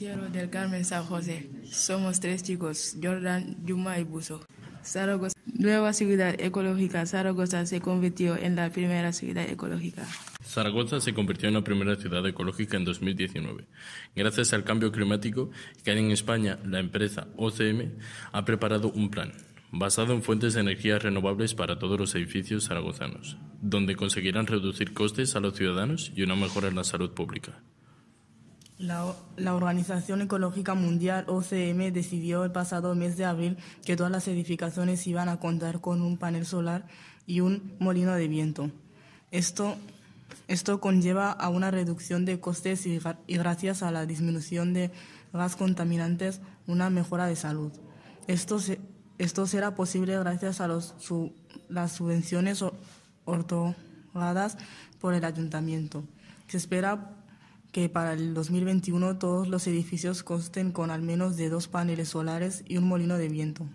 del Carmen San José. Somos tres chicos, Jordan, Yuma y Buzo. Zaragoza, nueva ciudad ecológica. Zaragoza se convirtió en la primera ciudad ecológica. Zaragoza se convirtió en la primera ciudad ecológica en 2019. Gracias al cambio climático que en España, la empresa OCM ha preparado un plan basado en fuentes de energía renovables para todos los edificios zaragozanos, donde conseguirán reducir costes a los ciudadanos y una mejora en la salud pública. La, Organización Ecológica Mundial, OCM, decidió el pasado mes de abril que todas las edificaciones iban a contar con un panel solar y un molino de viento. Esto, esto conlleva a una reducción de costes y, gracias a la disminución de gas contaminantes, una mejora de salud. Esto, esto será posible gracias a los, las subvenciones otorgadas por el ayuntamiento. Se espera que para el 2021 todos los edificios consten con al menos de dos paneles solares y un molino de viento.